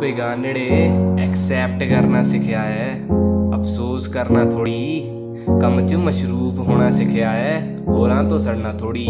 ਬੇਗਾਨੜੇ accept ਕਰਨਾ ਸਿੱਖਿਆ ਹੈ। ਅਫਸੋਸ ਕਰਨਾ ਥੋੜੀ ਕੰਮ 'ਚ ਮਸ਼ਰੂਫ ਹੋਣਾ ਸਿੱਖਿਆ ਹੈ। ਹੋਰਾਂ ਤੋਂ ਸੜਨਾ ਥੋੜੀ